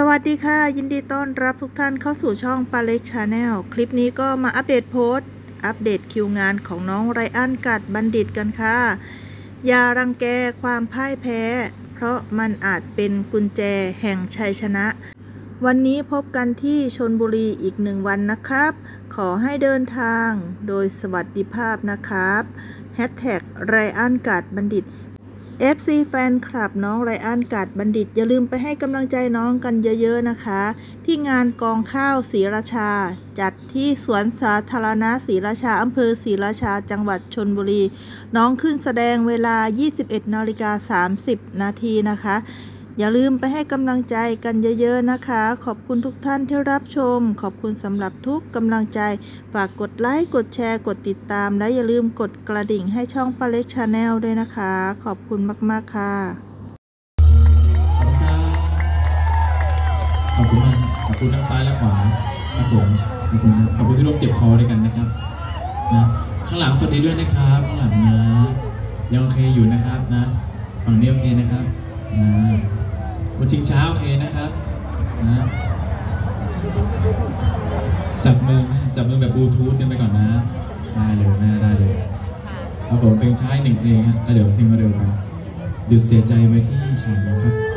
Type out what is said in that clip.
สวัสดีค่ะ ยินดีต้อนรับทุกท่านเข้าสู่ช่องปาเล็กชาแนลคลิปนี้ก็มาอัปเดตโพสต์ อัปเดตคิวงานของน้องไรอันกัดบัณฑิตกันค่ะ อย่ารังแกความพ่ายแพ้ เพราะมันอาจเป็นกุญแจแห่งชัยชนะ วันนี้พบกันที่ชลบุรีอีกหนึ่งวันนะครับ ขอให้เดินทางโดยสวัสดิภาพนะครับแฮชแท็กไรอันกัดบัณฑิต FC แฟนคลับน้องไรอันกัดบัณฑิต อย่าลืมไปให้กำลังใจน้องกันเยอะๆนะคะ ที่งานกองข้าวศรีราชา จัดที่สวนสาธารณะศรีราชาอำเภอศรีราชาจังหวัดชลบุรี น้องขึ้นแสดงเวลา 21นาฬิกา30 นาทีนะคะ อย่าลืมไปให้กำลังใจกันเยอะๆนะคะ ขอบคุณทุกท่านที่รับชม ขอบคุณสำหรับทุกกำลังใจ ฝากกดไลค์ กดแชร์ กดติดตาม และอย่าลืมกดกระดิ่งให้ช่องปาเล็กชาแนลด้วยนะคะ ขอบคุณมากๆค่ะ ขอบคุณมากขอบคุณทั้งซ้ายและขวาครับผมขอบคุณขอบคุณที่ร่วมเจ็บคอด้วยกันนะครับนะข้างหลังสวัสดีด้วยนะครับ ข้างหลังนะยังโอเคอยู่นะครับนะฝั่งนี้โอเคนะครับนะ บนชิงช้าโอเคนะครับนะจับมือนะจับมือแบบบลูทูธกันไปก่อนนะได้เลยนะได้เลยครับผมเพลงช้าหนึ่งเพลงฮะแล้วเดี๋ยวเพลงมาเร็วกันหยุดเสียใจไว้ที่ฉันนะครับ